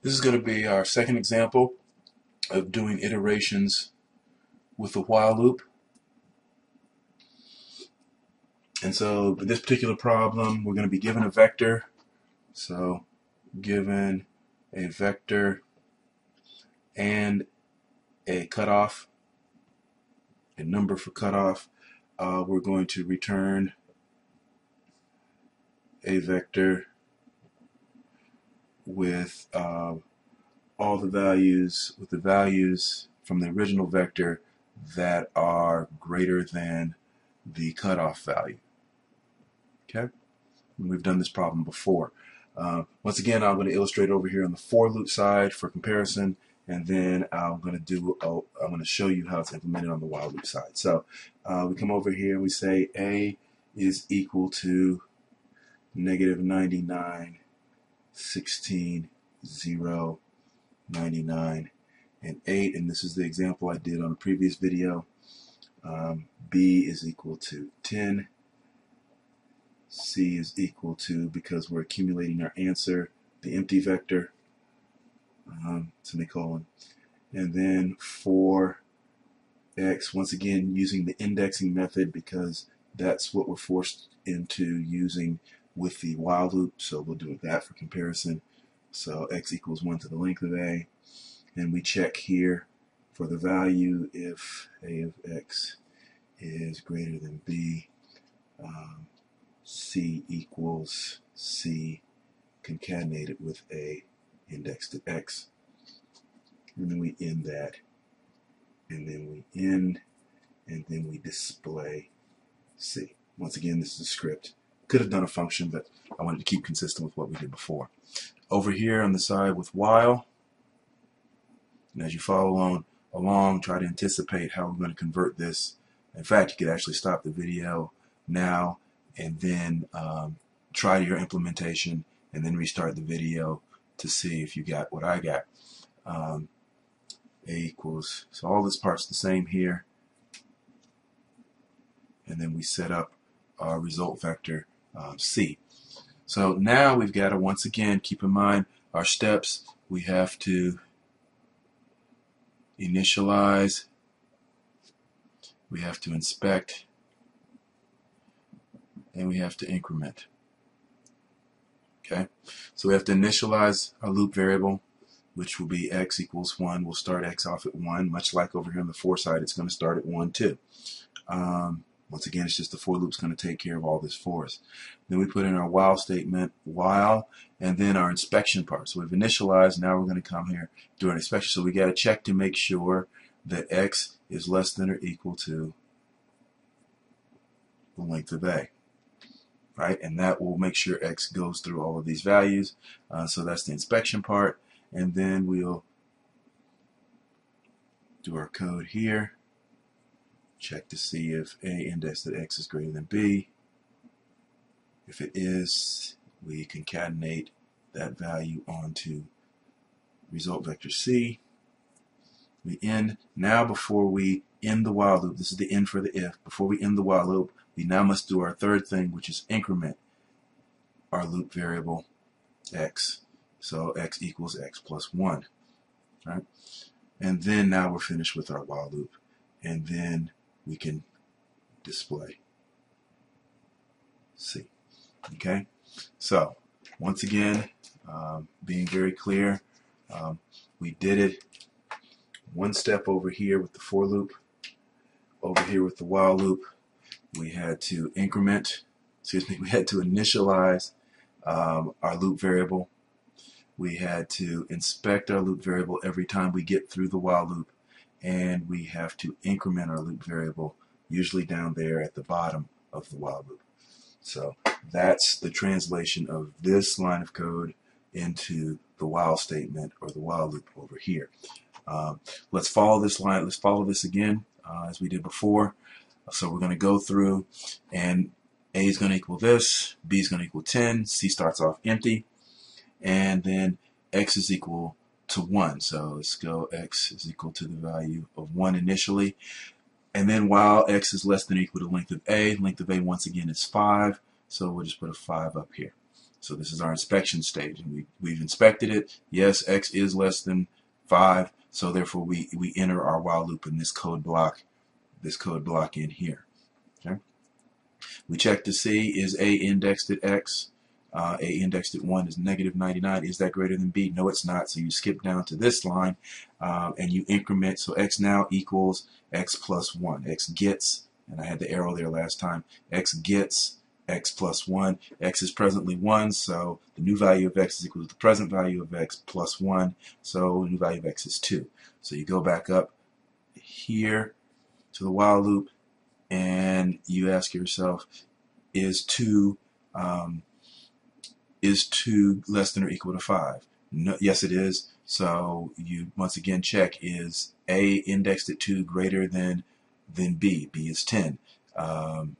This is going to be our second example of doing iterations with the while loop. And so for this particular problem, we're going to be given a vector. So given a vector and a cutoff, a number for cutoff, uh, we're going to return a vector with uh, all the values, with the values from the original vector that are greater than the cutoff value. Okay? We've done this problem before. Uh, once again, I'm going to illustrate over here on the for loop side for comparison, and then I'm going to do, oh, I'm going to show you how it's implemented on the while loop side. So uh, we come over here and we say A is equal to negative 99, 16, 0, 99, and 8. And this is the example I did on a previous video. Um, B is equal to 10. C is equal to, because we're accumulating our answer, the empty vector, um, semicolon. And then for x, once again, using the indexing method because that's what we're forced into using with the while loop, so we'll do that for comparison. So x equals 1 to the length of a, and we check here for the value if a of x is greater than b, um, c equals c concatenated with a indexed to x. And then we end that, and then we end, and then we display c. Once again, this is a script. Could have done a function, but I wanted to keep consistent with what we did before. Over here on the side with while, and as you follow along, along, try to anticipate how we're going to convert this. In fact, you could actually stop the video now and then um, try your implementation and then restart the video to see if you got what I got. Um, a equals, so all this part's the same here. And then we set up our result vector um, C. So now we've got to once again keep in mind our steps. We have to initialize, we have to inspect, and we have to increment. Okay, so we have to initialize our loop variable, which will be x equals 1. We'll start x off at 1, much like over here on the for side, it's going to start at 1 too. Um, once again, it's just the for loop's going to take care of all this for us. Then we put in our while statement, while, and then our inspection part. So we've initialized, now we're going to come here, do an inspection. So we got to check to make sure that x is less than or equal to the length of a. Right, and that will make sure x goes through all of these values. Uh, so that's the inspection part. And then we'll do our code here check to see if A indexed at X is greater than B. If it is, we concatenate that value onto result vector C. We end, now before we end the while loop, this is the end for the if, before we end the while loop, we now must do our third thing, which is increment our loop variable x. So x equals x plus 1. Right? And then now we're finished with our while loop. And then we can display. See. Okay? So, once again, um, being very clear, um, we did it one step over here with the for loop, over here with the while loop. We had to increment, excuse me, we had to initialize um, our loop variable. We had to inspect our loop variable every time we get through the while loop and we have to increment our loop variable, usually down there at the bottom of the while loop. So that's the translation of this line of code into the while statement or the while loop over here. Um, let's follow this line. Let's follow this again uh, as we did before. So we're going to go through and A is going to equal this, B is going to equal 10, C starts off empty, and then X is equal to 1. So let's go x is equal to the value of 1 initially. And then while x is less than or equal to length of a, length of a once again is 5. So we'll just put a 5 up here. So this is our inspection stage. And we, we've inspected it. Yes, x is less than 5. So therefore we, we enter our while loop in this code block, this code block in here. Okay. We check to see is A indexed at x. Uh, A indexed at 1 is negative 99. Is that greater than B? No, it's not. So you skip down to this line um, and you increment. So x now equals x plus 1. x gets, and I had the arrow there last time, x gets x plus 1. x is presently 1, so the new value of x is equal to the present value of x plus 1, so the new value of x is 2. So you go back up here to the while loop, and you ask yourself, is 2 um, is 2 less than or equal to 5? No, yes, it is. So you once again check, is A indexed at 2 greater than, than B? B is 10. Um,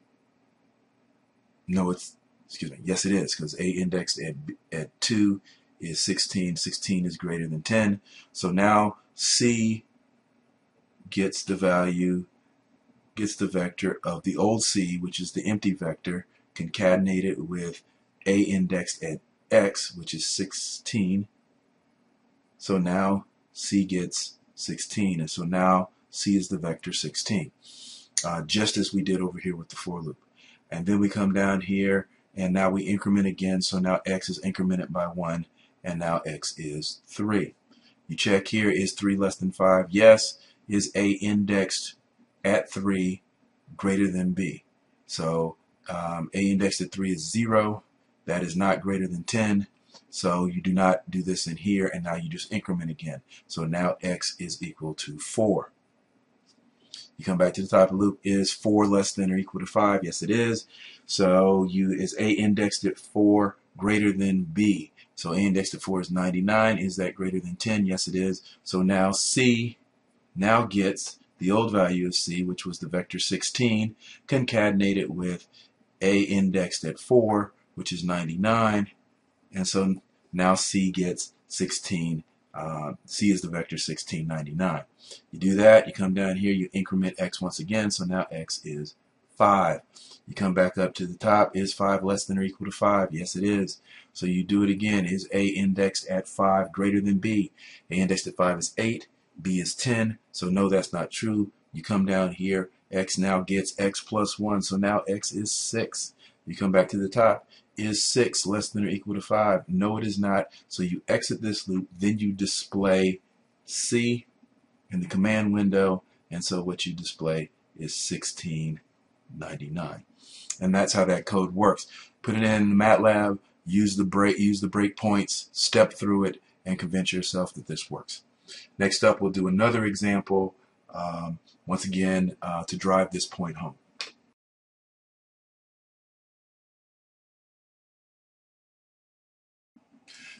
no, it's, excuse me, yes it is, because A indexed at, at 2 is 16. 16 is greater than 10. So now C gets the value, gets the vector of the old C, which is the empty vector, concatenated with A indexed at X, which is 16. So now C gets 16. And so now C is the vector 16, uh, just as we did over here with the for loop. And then we come down here and now we increment again so now x is incremented by 1 and now x is 3 you check here is 3 less than 5 yes. Is a indexed at 3 greater than b? So um, a indexed at 3 is 0 that is not greater than 10 so you do not do this in here and now you just increment again so now x is equal to 4 you come back to the top of the loop. Is 4 less than or equal to 5? Yes, it is. So you is A indexed at 4 greater than B? So A indexed at 4 is 99. Is that greater than 10? Yes, it is. So now C now gets the old value of C, which was the vector 16, concatenated with A indexed at 4, which is 99. And so now C gets 16 uh, C is the vector 1699. You do that, you come down here, you increment x once again, so now x is 5. You come back up to the top, is 5 less than or equal to 5? Yes, it is. So you do it again. Is A indexed at 5 greater than B? A indexed at 5 is 8, B is 10, so no, that's not true. You come down here, x now gets x plus 1, so now x is 6. You come back to the top, is 6 less than or equal to 5? No, it is not. So you exit this loop, then you display C in the command window, and so what you display is 1699. And that's how that code works. Put it in MATLAB, use the break, use the breakpoints, step through it, and convince yourself that this works. Next up, we'll do another example, um, once again, uh, to drive this point home.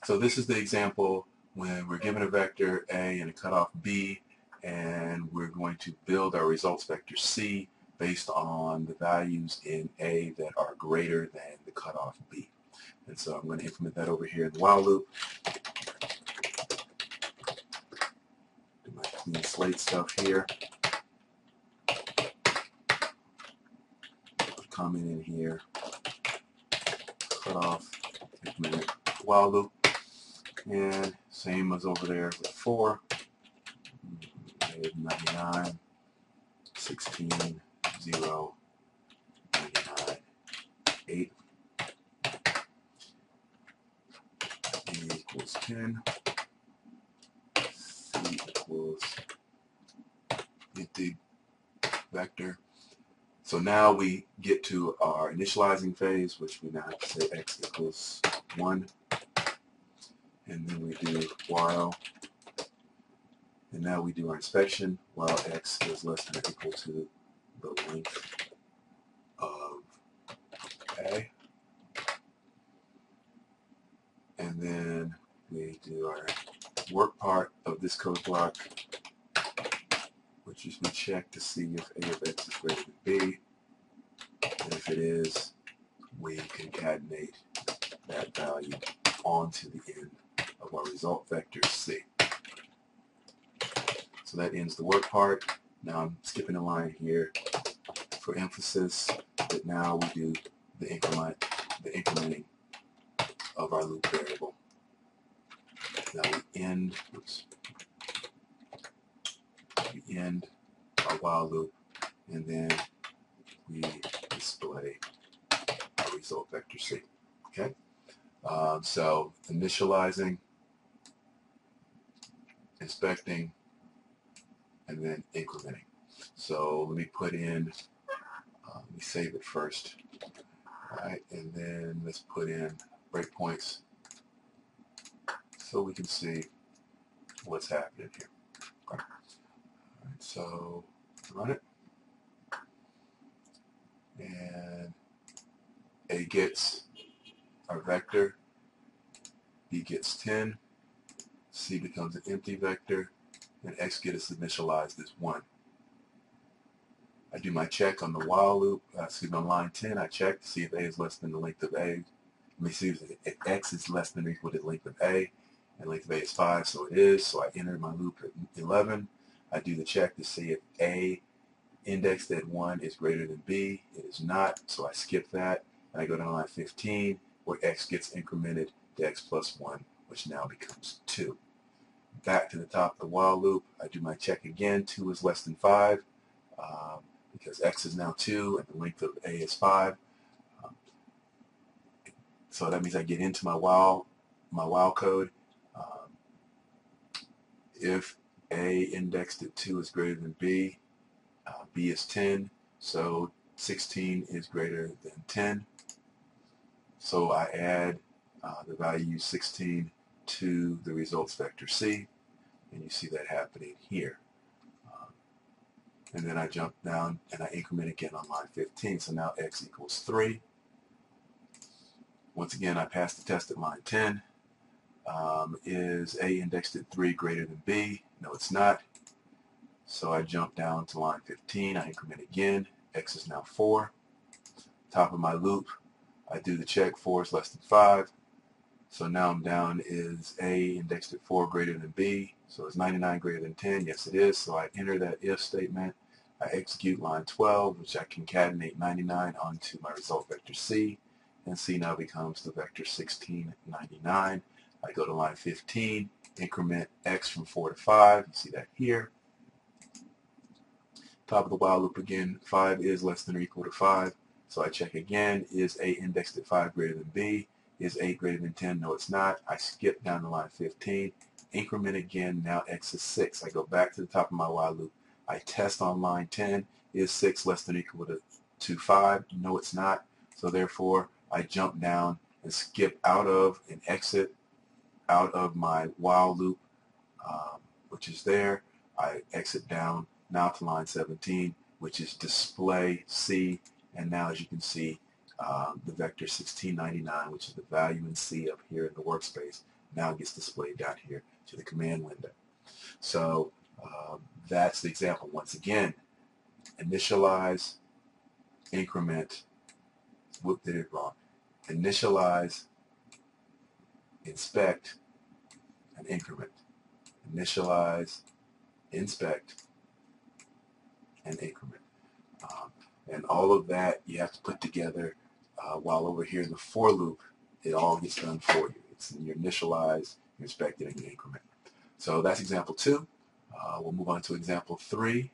So this is the example when we're given a vector A and a cutoff B and we're going to build our results vector C based on the values in A that are greater than the cutoff B. And so I'm going to implement that over here in the while loop. Do my clean slate stuff here. Comment in here. Cutoff. Implement while loop. And same as over there 4. 99, 16, 0, 99, 8. E equals 10. C equals empty vector. So now we get to our initializing phase, which we now have to say x equals 1 and then we do while, and now we do our inspection while x is less than or equal to the length of A. And then we do our work part of this code block, which is we check to see if A of x is greater than B. And if it is, we concatenate that value onto the end of our result vector C. So that ends the work part. Now I'm skipping a line here for emphasis, but now we do the increment, the incrementing of our loop variable. Now we end, oops, we end our while loop, and then we display our result vector C. Okay, um, so initializing, inspecting, and then incrementing. So let me put in, uh, let me save it first. All right, and then let's put in breakpoints so we can see what's happening here. All right, so run it. And A gets our vector, B gets 10, C becomes an empty vector, and X gets initialized as 1. I do my check on the while loop, uh, excuse me, on line 10, I check to see if A is less than the length of A. Let me see if X is less than or equal to the length of A, and length of A is 5, so it is, so I enter my loop at 11. I do the check to see if A indexed at 1 is greater than B. It is not, so I skip that, and I go down to line 15, where X gets incremented to X plus 1, which now becomes 2. Back to the top of the while loop, I do my check again, 2 is less than 5. Um, because x is now 2 and the length of a is 5. Um, so that means I get into my while, my while code. Um, if a indexed at 2 is greater than b, uh, b is 10, so 16 is greater than 10. So I add uh, the value 16 to the results vector C, and you see that happening here and then I jump down and I increment again on line 15. So now x equals 3. Once again, I pass the test at line 10. Um, is A indexed at 3 greater than B? No, it's not. So I jump down to line 15. I increment again. X is now 4. Top of my loop, I do the check. 4 is less than 5. So now I'm down is A indexed at 4 greater than B. So is 99 greater than 10? Yes, it is. So I enter that if statement. I execute line 12, which I concatenate 99 onto my result vector C. And C now becomes the vector 1699. I go to line 15, increment X from 4 to 5. You see that here. Top of the while loop again, 5 is less than or equal to 5. So I check again, is A indexed at 5 greater than B? Is 8 greater than 10? No, it's not. I skip down to line 15, increment again, now x is 6. I go back to the top of my while loop. I test on line 10. Is 6 less than equal to, to 5? No, it's not. So therefore, I jump down and skip out of and exit out of my while loop, um, which is there. I exit down now to line 17, which is display C. And now, as you can see, um, the vector 1699, which is the value in C up here in the workspace, now gets displayed down here to the command window. So um, that's the example. Once again, initialize, increment, whoop, did it wrong. Initialize, inspect, and increment. Initialize, inspect, and increment. Um, and all of that you have to put together uh, while over here in the for loop, it all gets done for you. It's in your initialize, your inspect, and your increment. So that's example two. Uh, we'll move on to example three.